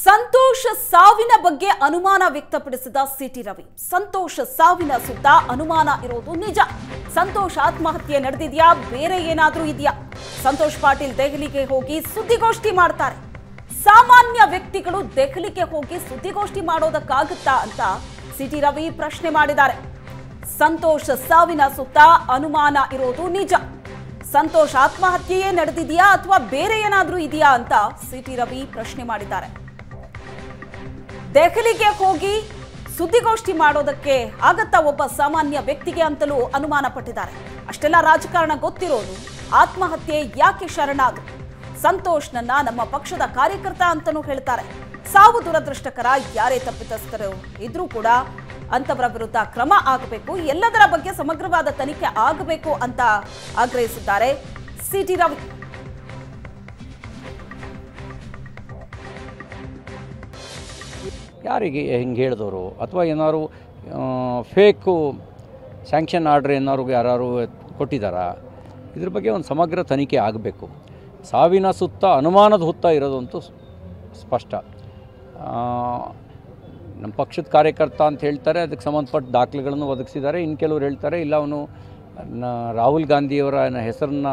ಸಂತೋಷ್ ಸಾವಿನ ಬಗ್ಗೆ ಅನುಮಾನ ವ್ಯಕ್ತಪಡಿಸಿದ ಸಿಟಿ ರವಿ. ಸಂತೋಷ ಸಾವಿನ ಸುತ್ತ ಅನುಮಾನ ಇರೋದು ನಿಜ. ಸಂತೋಷ್ ಆತ್ಮಹತ್ಯೆ ನಡೆದಿದ್ಯಾ? ಬೇರೆ ಏನಾದ್ರೂ ಇದೆಯಾ? ಸಂತೋಷ್ ಪಾಟೀಲ್ ದೆಹಲಿಗೆ ಹೋಗಿ ಸುದ್ದಿಗೋಷ್ಠಿ ಮಾಡ್ತಾರೆ. ಸಾಮಾನ್ಯ ವ್ಯಕ್ತಿಗಳು ದೆಹಲಿಗೆ ಹೋಗಿ ಸುದ್ದಿಗೋಷ್ಠಿ ಮಾಡೋದಕ್ಕಾಗುತ್ತಾ ಅಂತ ಸಿಟಿ ರವಿ ಪ್ರಶ್ನೆ ಮಾಡಿದ್ದಾರೆ. ಸಂತೋಷ ಸಾವಿನ ಸುತ್ತ ಅನುಮಾನ ಇರೋದು ನಿಜ. ಸಂತೋಷ್ ಆತ್ಮಹತ್ಯೆಯೇ ನಡೆದಿದೆಯಾ ಅಥವಾ ಬೇರೆ ಏನಾದರೂ ಇದೆಯಾ ಅಂತ ಸಿಟಿ ರವಿ ಪ್ರಶ್ನೆ ಮಾಡಿದ್ದಾರೆ. ದೆಹಲಿಗೆ ಹೋಗಿ ಸುದ್ದಿಗೋಷ್ಠಿ ಮಾಡೋದಕ್ಕೆ ಆಗತ್ತಾ ಒಬ್ಬ ಸಾಮಾನ್ಯ ವ್ಯಕ್ತಿಗೆ ಅಂತಲೂ ಅನುಮಾನ ಪಟ್ಟಿದ್ದಾರೆ. ಅಷ್ಟೆಲ್ಲ ರಾಜಕಾರಣ ಗೊತ್ತಿರೋನು ಆತ್ಮಹತ್ಯೆ ಯಾಕೆ ಶರಣಾಗುತ್ತೆ ಸಂತೋಷ್ನನ್ನ ನಮ್ಮ ಪಕ್ಷದ ಕಾರ್ಯಕರ್ತ ಅಂತಲೂ ಹೇಳ್ತಾರೆ. ಸಾವು ದುರದೃಷ್ಟಕರ ಯಾರೇ ತಪ್ಪಿತಸ್ಥರು ಇದ್ರೂ ಕೂಡ ಅಂತವರ ವಿರುದ್ಧ ಕ್ರಮ ಆಗಬೇಕು, ಎಲ್ಲದರ ಬಗ್ಗೆ ಸಮಗ್ರವಾದ ತನಿಖೆ ಆಗಬೇಕು ಅಂತ ಆಗ್ರಹಿಸಿದ್ದಾರೆ ಸಿಟಿ ರವಿ. ಯಾರಿಗೆ ಹಿಂಗೆ ಹೇಳಿದವರು ಅಥವಾ ಏನಾದ್ರು ಫೇಕು ಸ್ಯಾಂಕ್ಷನ್ ಆರ್ಡ್ರ್ ಏನಾದ್ರು ಯಾರು ಕೊಟ್ಟಿದ್ದಾರಾ ಇದ್ರ ಬಗ್ಗೆ ಒಂದು ಸಮಗ್ರ ತನಿಖೆ ಆಗಬೇಕು. ಸಾವಿನ ಸುತ್ತ ಅನುಮಾನದ ಹುತ್ತ ಇರೋದಂತೂ ಸ್ಪಷ್ಟ. ನಮ್ಮ ಪಕ್ಷದ ಕಾರ್ಯಕರ್ತ ಅಂತ ಹೇಳ್ತಾರೆ, ಅದಕ್ಕೆ ಸಂಬಂಧಪಟ್ಟ ದಾಖಲೆಗಳನ್ನು ಒದಗಿಸಿದ್ದಾರೆ. ಇನ್ನು ಕೆಲವರು ಹೇಳ್ತಾರೆ, ಇಲ್ಲ ಅವನು ರಾಹುಲ್ ಗಾಂಧಿಯವರ ಹೆಸರನ್ನ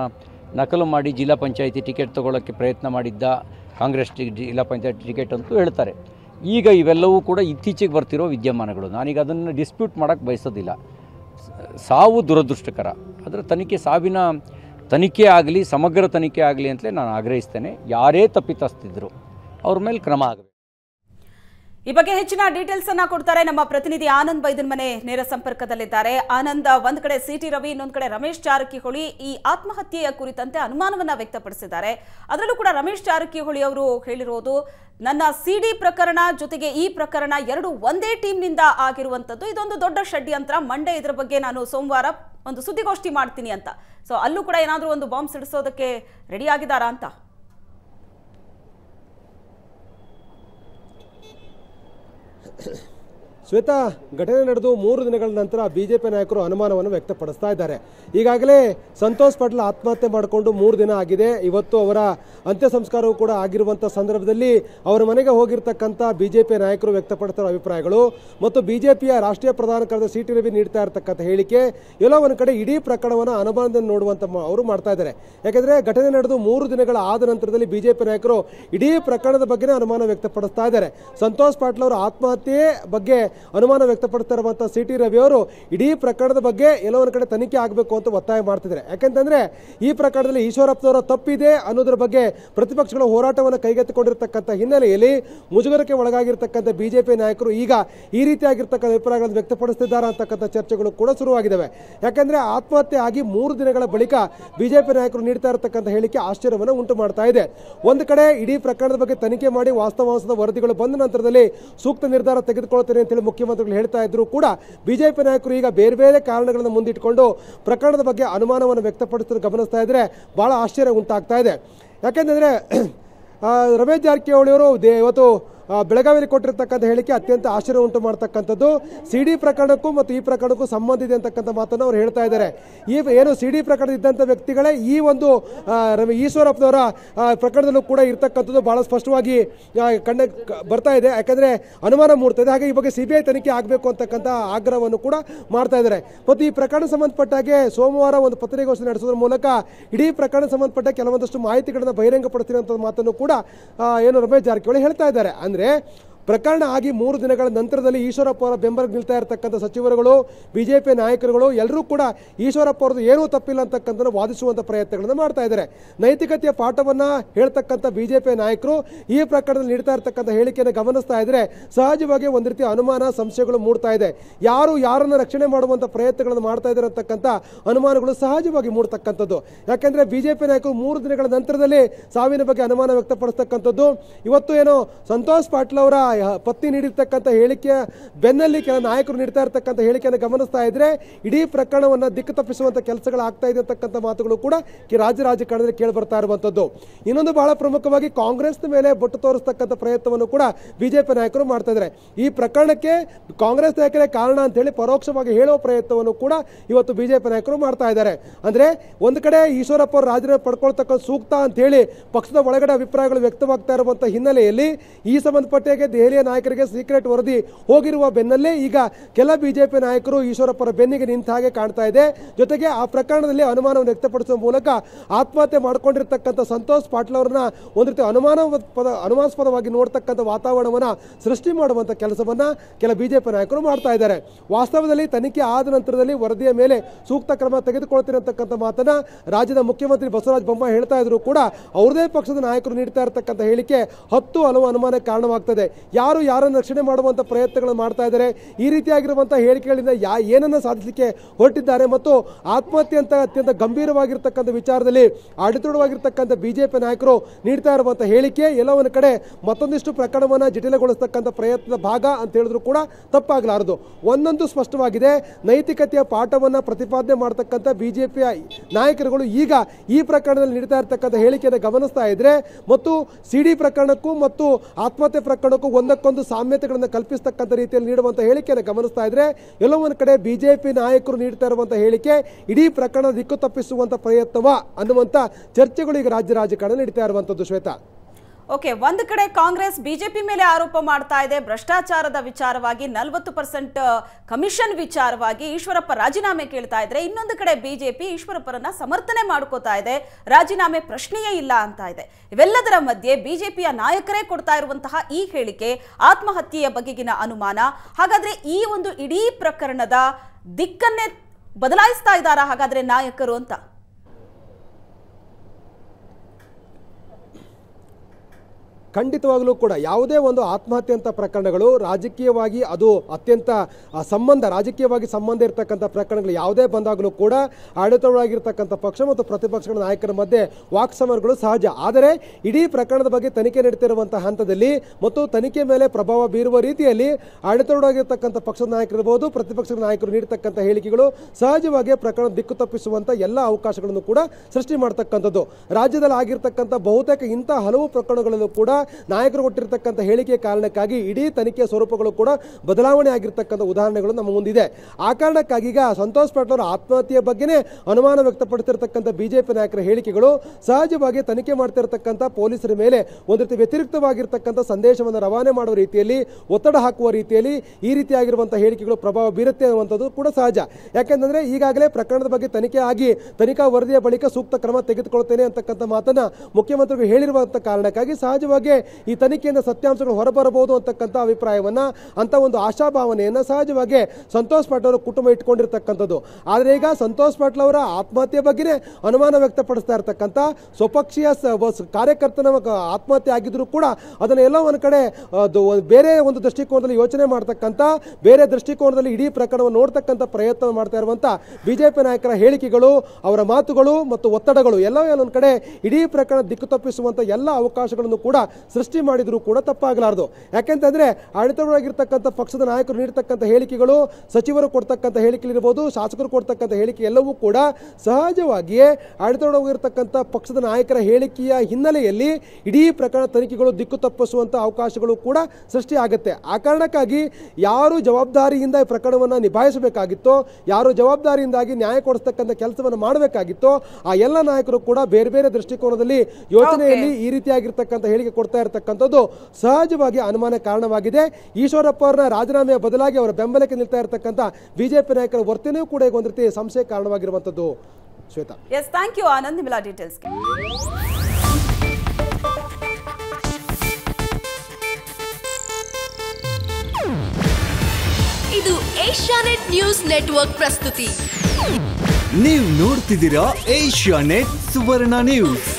ನಕಲು ಮಾಡಿ ಜಿಲ್ಲಾ ಪಂಚಾಯಿತಿ ಟಿಕೆಟ್ ತೊಗೊಳ್ಳೋಕ್ಕೆ ಪ್ರಯತ್ನ ಮಾಡಿದ್ದ, ಕಾಂಗ್ರೆಸ್ ಜಿಲ್ಲಾ ಪಂಚಾಯತ್ ಟಿಕೆಟ್ ಅಂತೂ ಹೇಳ್ತಾರೆ. ಈಗ ಇವೆಲ್ಲವೂ ಕೂಡ ಇತ್ತೀಚೆಗೆ ಬರ್ತಿರೋ ವಿದ್ಯಮಾನಗಳು. ನಾನೀಗ ಅದನ್ನು ಡಿಸ್ಪ್ಯೂಟ್ ಮಾಡೋಕ್ಕೆ ಬಯಸೋದಿಲ್ಲ. ಸಾವು ದುರದೃಷ್ಟಕರ. ಅದರ ತನಿಖೆ ಸಾವಿನ ತನಿಖೆ ಆಗಲಿ, ಸಮಗ್ರ ತನಿಖೆ ಆಗಲಿ ಅಂತಲೇ ನಾನು ಆಗ್ರಹಿಸ್ತೇನೆ. ಯಾರೇ ತಪ್ಪಿತಸ್ತಿದ್ರು ಅವ್ರ ಮೇಲೆ ಕ್ರಮ ಆಗಬೇಕು. ಈ ಬಗ್ಗೆ ಹೆಚ್ಚಿನ ಡೀಟೇಲ್ಸ್ ಅನ್ನ ಕೊಡ್ತಾರೆ ನಮ್ಮ ಪ್ರತಿನಿಧಿ ಆನಂದ್ ಬೈದನ್ ಮನೆ ನೇರ ಸಂಪರ್ಕದಲ್ಲಿದ್ದಾರೆ. ಆನಂದ್, ಒಂದ್ ಕಡೆ ಸಿಟಿ ರವಿ, ಇನ್ನೊಂದ್ ಕಡೆ ರಮೇಶ್ ಜಾರಕಿಹೊಳಿ ಈ ಆತ್ಮಹತ್ಯೆಯ ಕುರಿತಂತೆ ಅನುಮಾನವನ್ನ ವ್ಯಕ್ತಪಡಿಸಿದ್ದಾರೆ. ಅದರಲ್ಲೂ ಕೂಡ ರಮೇಶ್ ಜಾರಕಿಹೊಳಿ ಅವರು ಹೇಳಿರೋದು, ನನ್ನ ಸಿಡಿ ಪ್ರಕರಣ ಜೊತೆಗೆ ಈ ಪ್ರಕರಣ ಎರಡು ಒಂದೇ ಟೀಮ್ನಿಂದ ಆಗಿರುವಂತದ್ದು. ಇದೊಂದು ದೊಡ್ಡ ಷಡ್ಯಂತ್ರ. ಮಂಡೆ ಇದರ ಬಗ್ಗೆ ನಾನು ಸೋಮವಾರ ಒಂದು ಸುದ್ದಿಗೋಷ್ಠಿ ಮಾಡ್ತೀನಿ ಅಂತ. ಸೊ ಅಲ್ಲೂ ಕೂಡ ಏನಾದರೂ ಒಂದು ಬಾಂಬ್ ಸಿಡಿಸೋದಕ್ಕೆ ರೆಡಿ ಆಗಿದ್ದಾರಾ ಅಂತ? Ahem. ಶ್ವೇತಾ, ಘಟನೆ ನಡೆದು ಮೂರು ದಿನಗಳ ನಂತರ ಬಿಜೆಪಿ ನಾಯಕರು ಅನುಮಾನವನ್ನು ವ್ಯಕ್ತಪಡಿಸ್ತಾ ಇದ್ದಾರೆ. ಈಗಾಗಲೇ ಸಂತೋಷ್ ಪಾಟೀಲ್ ಆತ್ಮಹತ್ಯೆ ಮಾಡಿಕೊಂಡು ಮೂರು ದಿನ ಆಗಿದೆ. ಇವತ್ತು ಅವರ ಅಂತ್ಯ ಸಂಸ್ಕಾರವೂ ಕೂಡ ಆಗಿರುವಂಥ ಸಂದರ್ಭದಲ್ಲಿ ಅವರ ಮನೆಗೆ ಹೋಗಿರ್ತಕ್ಕಂಥ ಬಿಜೆಪಿ ನಾಯಕರು ವ್ಯಕ್ತಪಡಿಸಿರೋ ಅಭಿಪ್ರಾಯಗಳು. ಮತ್ತು ಬಿಜೆಪಿಯ ರಾಷ್ಟ್ರೀಯ ಪ್ರಧಾನ ಕಾರ್ಯದರ್ಶಿ ಸಿ ಟಿ ರವಿ ನೀಡ್ತಾ ಇರತಕ್ಕಂಥ ಹೇಳಿಕೆ, ಎಲ್ಲೋ ಒಂದು ಕಡೆ ಇಡೀ ಪ್ರಕರಣವನ್ನು ಅನುಮಾನದಿಂದ ನೋಡುವಂತ ಮ- ಅವರು ಮಾಡ್ತಾ ಇದ್ದಾರೆ. ಯಾಕೆಂದರೆ ಘಟನೆ ನಡೆದು ಮೂರು ದಿನಗಳ ಆದ ನಂತರದಲ್ಲಿ ಬಿಜೆಪಿ ನಾಯಕರು ಇಡೀ ಪ್ರಕರಣದ ಬಗ್ಗೆ ಅನುಮಾನ ವ್ಯಕ್ತಪಡಿಸ್ತಾ ಇದ್ದಾರೆ. ಸಂತೋಷ್ ಪಾಟೀಲ್ ಅವರ ಆತ್ಮಹತ್ಯೆ ಬಗ್ಗೆ ಅನುಮಾನ ವ್ಯಕ್ತಪಡ್ತಾ ಸಿ ಟಿ ರವಿ ಅವರು ಇಡೀ ಪ್ರಕರಣದ ಬಗ್ಗೆ ಎಲ್ಲೋ ಒಂದು ಕಡೆ ತನಿಖೆ ಆಗಬೇಕು ಅಂತ ಒತ್ತಾಯ ಮಾಡ್ತಿದ್ದಾರೆ. ಯಾಕಂತಂದ್ರೆ ಈ ಪ್ರಕರಣದಲ್ಲಿ ಈಶ್ವರಪ್ಪನವರ ತಪ್ಪಿದೆ ಅನ್ನೋದ್ರ ಬಗ್ಗೆ ಪ್ರತಿಪಕ್ಷಗಳ ಹೋರಾಟವನ್ನು ಕೈಗೆತ್ತಿಕೊಂಡಿರ್ತಕ್ಕಂಥ ಹಿನ್ನೆಲೆಯಲ್ಲಿ ಮುಜುಗರಕ್ಕೆ ಒಳಗಾಗಿರ್ತಕ್ಕಂಥ ಬಿಜೆಪಿ ನಾಯಕರು ಈಗ ಈ ರೀತಿಯಾಗಿರ್ತಕ್ಕಂಥ ಅಭಿಪ್ರಾಯಗಳನ್ನು ವ್ಯಕ್ತಪಡಿಸುತ್ತಿದ್ದಾರೆ ಅಂತಕ್ಕಂಥ ಚರ್ಚೆಗಳು ಕೂಡ ಶುರುವಾಗಿದ್ದಾವೆ ಯಾಕಂದ್ರೆ ಆತ್ಮಹತ್ಯೆ ಆಗಿ ಮೂರು ದಿನಗಳ ಬಳಿಕ ಬಿಜೆಪಿ ನಾಯಕರು ನೀಡ್ತಾ ಇರತಕ್ಕಂಥ ಹೇಳಿಕೆ ಆಶ್ಚರ್ಯವನ್ನು ಉಂಟು ಮಾಡ್ತಾ ಇದೆ. ಒಂದು ಕಡೆ ಇಡೀ ಪ್ರಕರಣದ ಬಗ್ಗೆ ತನಿಖೆ ಮಾಡಿ ವಾಸ್ತವಾಂಶದ ವರದಿಗಳು ಬಂದ ನಂತರದಲ್ಲಿ ಸೂಕ್ತ ನಿರ್ಧಾರ ತೆಗೆದುಕೊಳ್ತೇನೆ ಅಂತೇಳಿ ಮುಖ್ಯಮಂತ್ರಿಗಳು ಹೇಳ್ತಾ ಇದ್ರು ಕೂಡ ಬಿಜೆಪಿ ನಾಯಕರು ಈಗ ಬೇರೆ ಬೇರೆ ಕಾರಣಗಳನ್ನು ಮುಂದಿಟ್ಟುಕೊಂಡು ಪ್ರಕರಣದ ಬಗ್ಗೆ ಅನುಮಾನವನ್ನು ವ್ಯಕ್ತಪಡಿಸೋದು ಗಮನಿಸ್ತಾ ಇದ್ರೆ ಬಹಳ ಆಶ್ಚರ್ಯ ಉಂಟಾಗ್ತಾ ಇದೆ. ಯಾಕೆಂದ್ರೆ ರಮೇಶ್ ಜಾರಕಿಹೊಳಿ ಅವರು ದೇ, ಇವತ್ತು ಬೆಳಗಾವಿಯಲ್ಲಿ ಕೊಟ್ಟಿರ್ತಕ್ಕಂಥ ಹೇಳಿಕೆ ಅತ್ಯಂತ ಆಶ್ಚರ್ಯ ಉಂಟು ಮಾಡ್ತಕ್ಕಂಥದ್ದು. ಸಿ ಡಿ ಪ್ರಕರಣಕ್ಕೂ ಮತ್ತು ಈ ಪ್ರಕರಣಕ್ಕೂ ಸಂಬಂಧ ಇದೆ ಅಂತಕ್ಕಂಥ ಮಾತನ್ನು ಅವ್ರು ಹೇಳ್ತಾ ಇದ್ದಾರೆ. ಈ ಏನು ಸಿ ಡಿ ಪ್ರಕರಣ ಇದ್ದಂಥ ವ್ಯಕ್ತಿಗಳೇ ಈ ಒಂದು ರವಿ ಈಶ್ವರಪ್ಪನವರ ಪ್ರಕರಣದಲ್ಲೂ ಕೂಡ ಇರ್ತಕ್ಕಂಥದ್ದು ಬಹಳ ಸ್ಪಷ್ಟವಾಗಿ ಕಂಡ ಬರ್ತಾ ಇದೆ. ಯಾಕಂದರೆ ಅನುಮಾನ ಮೂಡ್ತಾ ಇದೆ. ಹಾಗೆ ಈ ಬಗ್ಗೆ ಸಿ ಬಿ ಐ ತನಿಖೆ ಆಗಬೇಕು ಅಂತಕ್ಕಂಥ ಆಗ್ರಹವನ್ನು ಕೂಡ ಮಾಡ್ತಾ ಇದ್ದಾರೆ. ಮತ್ತು ಈ ಪ್ರಕರಣ ಸಂಬಂಧಪಟ್ಟ ಹಾಗೆ ಸೋಮವಾರ ಒಂದು ಪತ್ರಿಕಾಗೋಷ್ಠಿ ನಡೆಸೋದ್ರ ಮೂಲಕ ಇಡೀ ಪ್ರಕರಣ ಸಂಬಂಧಪಟ್ಟ ಕೆಲವೊಂದಷ್ಟು ಮಾಹಿತಿಗಳನ್ನು ಬಹಿರಂಗಪಡಿಸಿರುವಂಥ ಮಾತನ್ನು ಕೂಡ ಏನು ರಮೇಶ್ ಜಾರಕಿಹೊಳಿ ಹೇಳ್ತಾ ಇದ್ದಾರೆ. ಅಂದ್ರೆ ಅಂದರೆ ಪ್ರಕರಣ ಆಗಿ ಮೂರು ದಿನಗಳ ನಂತರದಲ್ಲಿ ಈಶ್ವರಪ್ಪ ಅವರ ಬೆಂಬಲಕ್ಕೆ ನಿಲ್ತಾ ಇರತಕ್ಕಂಥ ಸಚಿವರುಗಳು ಬಿಜೆಪಿ ನಾಯಕರುಗಳು, ಎಲ್ಲರೂ ಕೂಡ ಈಶ್ವರಪ್ಪ ಅವರದ್ದು ಏನೂ ತಪ್ಪಿಲ್ಲ ಅಂತಕ್ಕಂಥದ್ದು ವಾದಿಸುವಂಥ ಪ್ರಯತ್ನಗಳನ್ನು ಮಾಡ್ತಾ ಇದ್ದಾರೆ. ನೈತಿಕತೆಯ ಪಾಠವನ್ನು ಹೇಳ್ತಕ್ಕಂಥ ಬಿಜೆಪಿ ನಾಯಕರು ಈ ಪ್ರಕರಣದಲ್ಲಿ ನೀಡ್ತಾ ಇರತಕ್ಕಂಥ ಹೇಳಿಕೆಯನ್ನು ಗಮನಿಸ್ತಾ ಇದ್ದರೆ ಸಹಜವಾಗಿ ಒಂದು ರೀತಿಯ ಅನುಮಾನ, ಸಂಶಯಗಳು ಮೂಡ್ತಾ ಇದೆ. ಯಾರು ಯಾರನ್ನು ರಕ್ಷಣೆ ಮಾಡುವಂಥ ಪ್ರಯತ್ನಗಳನ್ನು ಮಾಡ್ತಾ ಇದ್ದಾರೆ ಅಂತಕ್ಕಂಥ ಅನುಮಾನಗಳು ಸಹಜವಾಗಿ ಮೂಡ್ತಕ್ಕಂಥದ್ದು. ಯಾಕಂದ್ರೆ ಬಿಜೆಪಿ ನಾಯಕರು ಮೂರು ದಿನಗಳ ನಂತರದಲ್ಲಿ ಸಾವಿನ ಬಗ್ಗೆ ಅನುಮಾನ ವ್ಯಕ್ತಪಡಿಸ್ತಕ್ಕಂಥದ್ದು. ಇವತ್ತು ಏನು ಸಂತೋಷ್ ಪಾಟೀಲ್ ಅವರ ಪತ್ನಿ ನೀಡಿರ್ತಕ್ಕಂಥ ಹೇಳಿಕೆಯ ಬೆನ್ನಲ್ಲಿ ಕೆಲ ನಾಯಕರು ನೀಡ್ತಾ ಇರತಕ್ಕಂಥ ಹೇಳಿಕೆಯನ್ನು ಗಮನಿಸ್ತಾ ಇದ್ರೆ, ಇಡೀ ಪ್ರಕರಣವನ್ನು ದಿಕ್ಕು ತಪ್ಪಿಸುವಂಥ ಕೆಲಸಗಳಾಗ್ತಾ ಇದೆ ಅಂತಕ್ಕಂಥ ಮಾತುಗಳು ಕೂಡ ರಾಜ್ಯ ರಾಜಕಾರಣದಲ್ಲಿ ಕೇಳಿ ಬರ್ತಾ ಇರುವಂಥದ್ದು ಇನ್ನೊಂದು ಬಹಳ ಪ್ರಮುಖವಾಗಿ ಕಾಂಗ್ರೆಸ್ನ ಮೇಲೆ ಬೊಟ್ಟು ತೋರಿಸ್ತಕ್ಕಂಥ ಪ್ರಯತ್ನವನ್ನು ಕೂಡ ಬಿಜೆಪಿ ನಾಯಕರು ಮಾಡ್ತಾ ಇದ್ದಾರೆ ಈ ಪ್ರಕರಣಕ್ಕೆ ಕಾಂಗ್ರೆಸ್ ನಾಯಕರೇ ಕಾರಣ ಅಂತೇಳಿ ಪರೋಕ್ಷವಾಗಿ ಹೇಳುವ ಪ್ರಯತ್ನವನ್ನು ಕೂಡ ಇವತ್ತು ಬಿಜೆಪಿ ನಾಯಕರು ಮಾಡ್ತಾ ಇದ್ದಾರೆ ಅಂದ್ರೆ ಒಂದು ಕಡೆ ಈಶ್ವರಪ್ಪ ಅವರು ರಾಜೀನಾಮೆ ಪಡ್ಕೊಳ್ತಕ್ಕಂಥ ಸೂಕ್ತ ಅಂತ ಹೇಳಿ ಪಕ್ಷದ ಒಳಗಡೆ ಅಭಿಪ್ರಾಯಗಳು ವ್ಯಕ್ತವಾಗ್ತಾ ಇರುವಂಥ ಹಿನ್ನೆಲೆಯಲ್ಲಿ ಈ ಸಂಬಂಧಪಟ್ಟಾಗೆ ದೆಹಲಿಯ ನಾಯಕರಿಗೆ ಸೀಕ್ರೆಟ್ ವರದಿ ಹೋಗಿರುವ ಬೆನ್ನಲ್ಲೇ ಈಗ ಕೆಲ ಬಿಜೆಪಿ ನಾಯಕರು ಈಶ್ವರಪ್ಪರ ಬೆನ್ನಿಗೆ ನಿಂತ ಹಾಗೆ ಕಾಣ್ತಾ ಇದೆ. ಜೊತೆಗೆ ಆ ಪ್ರಕರಣದಲ್ಲಿ ಅನುಮಾನವನ್ನು ವ್ಯಕ್ತಪಡಿಸುವ ಮೂಲಕ ಆತ್ಮಹತ್ಯೆ ಮಾಡಿಕೊಂಡಿರ್ತಕ್ಕಂಥ ಸಂತೋಷ್ ಪಾಟೀಲ್ ಅವರನ್ನ ಒಂದು ರೀತಿ ಅನುಮಾನ ಅನುಮಾನಾಸ್ಪದವಾಗಿ ನೋಡ್ತಕ್ಕಂಥ ವಾತಾವರಣವನ್ನು ಸೃಷ್ಟಿ ಮಾಡುವಂಥ ಕೆಲಸವನ್ನು ಕೆಲ ಬಿಜೆಪಿ ನಾಯಕರು ಮಾಡ್ತಾ ಇದ್ದಾರೆ. ವಾಸ್ತವದಲ್ಲಿ ತನಿಖೆ ಆದ ನಂತರದಲ್ಲಿ ವರದಿಯ ಮೇಲೆ ಸೂಕ್ತ ಕ್ರಮ ತೆಗೆದುಕೊಳ್ತಿರತಕ್ಕಂಥ ಮಾತನ್ನು ರಾಜ್ಯದ ಮುಖ್ಯಮಂತ್ರಿ ಬಸವರಾಜ ಬೊಮ್ಮಾಯಿ ಹೇಳ್ತಾ ಇದ್ರು ಕೂಡ ಅವ್ರದೇ ಪಕ್ಷದ ನಾಯಕರು ನೀಡ್ತಾ ಇರತಕ್ಕಂಥ ಹೇಳಿಕೆ ಹತ್ತು ಹಲವು ಅನುಮಾನಕ್ಕೆ ಕಾರಣವಾಗ್ತದೆ. ಯಾರು ಯಾರನ್ನು ರಕ್ಷಣೆ ಮಾಡುವಂಥ ಪ್ರಯತ್ನಗಳನ್ನು ಮಾಡ್ತಾ ಇದ್ದಾರೆ. ಈ ರೀತಿಯಾಗಿರುವಂಥ ಹೇಳಿಕೆಗಳಿಂದ ಯಾ ಏನನ್ನು ಸಾಧಿಸಲಿಕ್ಕೆ ಹೊರಟಿದ್ದಾರೆ ಮತ್ತು ಆತ್ಮಹತ್ಯೆ ಅಂತ ಅತ್ಯಂತ ಗಂಭೀರವಾಗಿರ್ತಕ್ಕಂಥ ವಿಚಾರದಲ್ಲಿ ಆಡಳಿತವಾಗಿರ್ತಕ್ಕಂಥ ಬಿಜೆಪಿ ನಾಯಕರು ನೀಡ್ತಾ ಇರುವಂಥ ಹೇಳಿಕೆ ಎಲ್ಲವನ್ನ ಕಡೆ ಮತ್ತೊಂದಿಷ್ಟು ಪ್ರಕರಣವನ್ನು ಜಟಿಲಗೊಳಿಸ್ತಕ್ಕಂಥ ಪ್ರಯತ್ನದ ಭಾಗ ಅಂತ ಹೇಳಿದ್ರು ಕೂಡ ತಪ್ಪಾಗಲಾರದು. ಒಂದೊಂದು ಸ್ಪಷ್ಟವಾಗಿದೆ, ನೈತಿಕತೆಯ ಪಾಠವನ್ನು ಪ್ರತಿಪಾದನೆ ಮಾಡತಕ್ಕಂಥ ಬಿಜೆಪಿಯ ನಾಯಕರುಗಳು ಈಗ ಈ ಪ್ರಕರಣದಲ್ಲಿ ನೀಡ್ತಾ ಇರ್ತಕ್ಕಂಥ ಹೇಳಿಕೆಯನ್ನು ಗಮನಿಸ್ತಾ ಇದ್ರೆ, ಮತ್ತು ಸಿಡಿ ಪ್ರಕರಣಕ್ಕೂ ಮತ್ತು ಆತ್ಮಹತ್ಯೆ ಪ್ರಕರಣಕ್ಕೂ ಒಂದಕ್ಕೊಂದು ಸಾಮ್ಯತೆಗಳನ್ನು ಕಲ್ಪಿಸ್ತಕ್ಕಂಥ ರೀತಿಯಲ್ಲಿ ನೀಡುವಂಥ ಹೇಳಿಕೆಯನ್ನು ಗಮನಿಸ್ತಾ ಇದ್ರೆ ಎಲ್ಲೋ ಒಂದು ಕಡೆ ಬಿಜೆಪಿ ನಾಯಕರು ನೀಡ್ತಾ ಇರುವಂಥ ಹೇಳಿಕೆ ಇಡೀ ಪ್ರಕರಣ ದಿಕ್ಕು ತಪ್ಪಿಸುವಂಥ ಪ್ರಯತ್ನವ ಅನ್ನುವಂಥ ಚರ್ಚೆಗಳು ಈಗ ರಾಜ್ಯ ರಾಜಕಾರಣ ನೀಡ್ತಾ ಇರುವಂಥದ್ದು ಶ್ವೇತಾ. ಓಕೆ, ಒಂದು ಕಡೆ ಕಾಂಗ್ರೆಸ್ ಬಿಜೆಪಿ ಮೇಲೆ ಆರೋಪ ಮಾಡ್ತಾ ಇದೆ. ಭ್ರಷ್ಟಾಚಾರದ ವಿಚಾರವಾಗಿ ನಲವತ್ತು ಪರ್ಸೆಂಟ್ ಕಮಿಷನ್ ವಿಚಾರವಾಗಿ ಈಶ್ವರಪ್ಪ ರಾಜೀನಾಮೆ ಕೇಳ್ತಾ ಇದ್ರೆ ಇನ್ನೊಂದು ಕಡೆ ಬಿಜೆಪಿ ಈಶ್ವರಪ್ಪರನ್ನ ಸಮರ್ಥನೆ ಮಾಡ್ಕೋತಾ ಇದೆ. ರಾಜೀನಾಮೆ ಪ್ರಶ್ನೆಯೇ ಇಲ್ಲ ಅಂತ ಇದೆ. ಇವೆಲ್ಲದರ ಮಧ್ಯೆ ಬಿಜೆಪಿಯ ನಾಯಕರೇ ಕೊಡ್ತಾ ಇರುವಂತಹ ಈ ಹೇಳಿಕೆ ಆತ್ಮಹತ್ಯೆಯ ಬಗೆಗಿನ ಅನುಮಾನ. ಹಾಗಾದ್ರೆ ಈ ಒಂದು ಇಡೀ ಪ್ರಕರಣದ ದಿಕ್ಕನ್ನೇ ಬದಲಾಯಿಸ್ತಾ ಇದ್ದಾರಾ ಹಾಗಾದ್ರೆ ನಾಯಕರು ಅಂತ? ಖಂಡಿತವಾಗಲೂ ಕೂಡ ಯಾವುದೇ ಒಂದು ಆತ್ಮಹತ್ಯೆ ಅಂತ ಪ್ರಕರಣಗಳು ರಾಜಕೀಯವಾಗಿ ಅದು ಅತ್ಯಂತ ಸಂಬಂಧ, ರಾಜಕೀಯವಾಗಿ ಸಂಬಂಧ ಇರತಕ್ಕಂಥ ಪ್ರಕರಣಗಳು ಯಾವುದೇ ಬಂದಾಗಲೂ ಕೂಡ ಆಡಳಿತವಾಗಿರ್ತಕ್ಕಂಥ ಪಕ್ಷ ಮತ್ತು ಪ್ರತಿಪಕ್ಷಗಳ ನಾಯಕರ ಮಧ್ಯೆ ವಾಕ್ಸಮರಗಳು ಸಹಜ. ಆದರೆ ಇಡೀ ಪ್ರಕರಣದ ಬಗ್ಗೆ ತನಿಖೆ ನಡೀತಿರುವಂತಹ ಹಂತದಲ್ಲಿ ಮತ್ತು ತನಿಖೆ ಮೇಲೆ ಪ್ರಭಾವ ಬೀರುವ ರೀತಿಯಲ್ಲಿ ಆಡಳಿತವಾಗಿರ್ತಕ್ಕಂಥ ಪಕ್ಷದ ನಾಯಕರಿರ್ಬೋದು ಪ್ರತಿಪಕ್ಷದ ನಾಯಕರು ನೀಡತಕ್ಕಂಥ ಹೇಳಿಕೆಗಳು ಸಹಜವಾಗಿ ಪ್ರಕರಣ ದಿಕ್ಕು ತಪ್ಪಿಸುವಂಥ ಎಲ್ಲ ಅವಕಾಶಗಳನ್ನು ಕೂಡ ಸೃಷ್ಟಿ ಮಾಡ್ತಕ್ಕಂಥದ್ದು. ರಾಜ್ಯದಲ್ಲಿ ಆಗಿರ್ತಕ್ಕಂಥ ಬಹುತೇಕ ಇಂಥ ಹಲವು ಪ್ರಕರಣಗಳಲ್ಲೂ ಕೂಡ ನಾಯಕರು ಕೊಟ್ಟಿರ್ತಕ್ಕಂಥ ಹೇಳಿಕೆ ಕಾರಣಕ್ಕಾಗಿ ಇಡೀ ತನಿಖೆಯ ಸ್ವರೂಪಗಳು ಕೂಡ ಬದಲಾವಣೆ ಆಗಿರ್ತಕ್ಕಂಥ ಉದಾಹರಣೆಗಳು ನಮ್ಮ ಮುಂದಿದೆ. ಆ ಕಾರಣಕ್ಕಾಗಿ ಈಗ ಸಂತೋಷ್ ಪಾಟೀಲ್ ಆತ್ಮಹತ್ಯೆಯ ಬಗ್ಗೆನೇ ಅನುಮಾನ ವ್ಯಕ್ತಪಡಿಸಿರ್ತಕ್ಕಂಥ ಬಿಜೆಪಿ ನಾಯಕರ ಹೇಳಿಕೆಗಳು ಸಹಜವಾಗಿ ತನಿಖೆ ಮಾಡ್ತಿರ್ತಕ್ಕಂಥ ಪೊಲೀಸರ ಮೇಲೆ ಒಂದು ರೀತಿ ವ್ಯತಿರಿಕ್ತವಾಗಿರ್ತಕ್ಕಂಥ ಸಂದೇಶವನ್ನು ರವಾನೆ ಮಾಡುವ ರೀತಿಯಲ್ಲಿ, ಒತ್ತಡ ಹಾಕುವ ರೀತಿಯಲ್ಲಿ ಈ ರೀತಿಯಾಗಿರುವಂಥ ಹೇಳಿಕೆಗಳು ಪ್ರಭಾವ ಬೀರುತ್ತೆ ಅನ್ನುವಂಥದ್ದು ಕೂಡ ಸಹಜ. ಯಾಕೆಂತಂದ್ರೆ ಈಗಾಗಲೇ ಪ್ರಕರಣದ ಬಗ್ಗೆ ತನಿಖೆ ಆಗಿ ತನಿಖಾ ವರದಿಯ ಬಳಿಕ ಸೂಕ್ತ ಕ್ರಮ ತೆಗೆದುಕೊಳ್ಳುತ್ತೇನೆ ಅಂತಕ್ಕಂಥ ಮಾತನ್ನ ಮುಖ್ಯಮಂತ್ರಿಗಳು ಹೇಳಿರುವಂಥ ಕಾರಣಕ್ಕಾಗಿ ಸಹಜವಾಗಿ ಈ ತನಿಖೆಯಿಂದ ಸತ್ಯಾಂಶಗಳು ಹೊರಬರಬಹುದು ಅಂತಕ್ಕಂಥ ಅಭಿಪ್ರಾಯವನ್ನು, ಅಂತ ಒಂದು ಆಶಾಭಾವನೆಯನ್ನು ಸಹಜವಾಗಿ ಸಂತೋಷ್ ಪಾಟೀಲ್ ಅವರ ಕುಟುಂಬ ಇಟ್ಕೊಂಡಿರ್ತಕ್ಕಂಥದ್ದು. ಆದರೆ ಈಗ ಸಂತೋಷ್ ಪಾಟೀಲ್ ಅವರ ಆತ್ಮಹತ್ಯೆ ಬಗ್ಗೆನೇ ಅನುಮಾನ ವ್ಯಕ್ತಪಡಿಸ್ತಾ ಇರತಕ್ಕಂಥ ಸ್ವಪಕ್ಷೀಯ ಕಾರ್ಯಕರ್ತನ ಆತ್ಮಹತ್ಯೆ ಆಗಿದ್ರು ಕೂಡ ಅದನ್ನು ಎಲ್ಲ ಒಂದು ಕಡೆ ಬೇರೆ ಒಂದು ದೃಷ್ಟಿಕೋನದಲ್ಲಿ ಯೋಚನೆ ಮಾಡ್ತಕ್ಕಂಥ, ಬೇರೆ ದೃಷ್ಟಿಕೋನದಲ್ಲಿ ಇಡೀ ಪ್ರಕರಣವನ್ನು ನೋಡ್ತಕ್ಕಂಥ ಪ್ರಯತ್ನ ಮಾಡ್ತಾ ಇರುವಂಥ ಬಿಜೆಪಿ ನಾಯಕರ ಹೇಳಿಕೆಗಳು, ಅವರ ಮಾತುಗಳು ಮತ್ತು ಒತ್ತಡಗಳು ಎಲ್ಲ ಒಂದು ಕಡೆ ಇಡೀ ಪ್ರಕರಣ ದಿಕ್ಕು ತಪ್ಪಿಸುವಂಥ ಎಲ್ಲ ಅವಕಾಶಗಳನ್ನು ಕೂಡ ಸೃಷ್ಟಿ ಮಾಡಿದರೂ ಕೂಡ ತಪ್ಪಾಗಲಾರದು. ಯಾಕೆಂತಂದರೆ ಆಡಳಿತವಾಗಿರ್ತಕ್ಕಂಥ ಪಕ್ಷದ ನಾಯಕರು ನೀಡತಕ್ಕಂಥ ಹೇಳಿಕೆಗಳು ಸಚಿವರು ಕೊಡ್ತಕ್ಕಂಥ ಹೇಳಿಕೆಗಳಿರ್ಬೋದು ಶಾಸಕರು ಕೊಡ್ತಕ್ಕಂಥ ಹೇಳಿಕೆ ಎಲ್ಲವೂ ಕೂಡ ಸಹಜವಾಗಿಯೇ ಆಡಳಿತವಾಗಿರ್ತಕ್ಕಂಥ ಪಕ್ಷದ ನಾಯಕರ ಹೇಳಿಕೆಯ ಹಿನ್ನೆಲೆಯಲ್ಲಿ ಇಡೀ ಪ್ರಕರಣ ತನಿಖೆಗಳು ದಿಕ್ಕು ತಪ್ಪಿಸುವಂಥ ಅವಕಾಶಗಳು ಕೂಡ ಸೃಷ್ಟಿ ಆಗುತ್ತೆ. ಆ ಕಾರಣಕ್ಕಾಗಿ ಯಾರು ಜವಾಬ್ದಾರಿಯಿಂದ ಈ ಪ್ರಕರಣವನ್ನು ನಿಭಾಯಿಸಬೇಕಾಗಿತ್ತೋ ಯಾರು ಜವಾಬ್ದಾರಿಯಿಂದಾಗಿ ನ್ಯಾಯ ಕೊಡಿಸ್ತಕ್ಕಂಥ ಕೆಲಸವನ್ನು ಮಾಡಬೇಕಾಗಿತ್ತೋ ಆ ಎಲ್ಲ ನಾಯಕರು ಕೂಡ ಬೇರೆ ಬೇರೆ ದೃಷ್ಟಿಕೋನದಲ್ಲಿ ಯೋಚನೆಯಲ್ಲಿ ಈ ರೀತಿಯಾಗಿರ್ತಕ್ಕಂಥ ಹೇಳಿಕೆ ಕೊಡ್ತಾ ಇರತಕ್ಕಂಥದ್ದು ಸಹಜವಾಗಿ ಅನುಮಾನ ಕಾರಣವಾಗಿದೆ. ಈಶ್ವರಪ್ಪ ಅವರ ರಾಜೀನಾಮೆಯ ಬದಲಾಗಿ ಅವರ ಬೆಂಬಲಕ್ಕೆ ನಿಲ್ತಾ ಇರತಕ್ಕಂಥ ಬಿಜೆಪಿ ನಾಯಕರ ವರ್ತನೆಯೂ ಕೂಡ ಈಗ ಒಂದು ರೀತಿ ಸಂಶಯ ಕಾರಣವಾಗಿರುವಂಥದ್ದು. Shweta. Yes thank you Anand ನಿಮ್ಮೆಲ್ಲ ಡೀಟೇಲ್ಸ್ ಇದು ಏಷ್ಯಾನೆಟ್ ನ್ಯೂಸ್ ನೆಟ್ವರ್ಕ್ ಪ್ರಸ್ತುತಿ. ನೀವು ನೋಡ್ತಿದ್ದೀರಾ ಏಷ್ಯಾ ನೆಟ್ ಸುವರ್ಣ ನ್ಯೂಸ್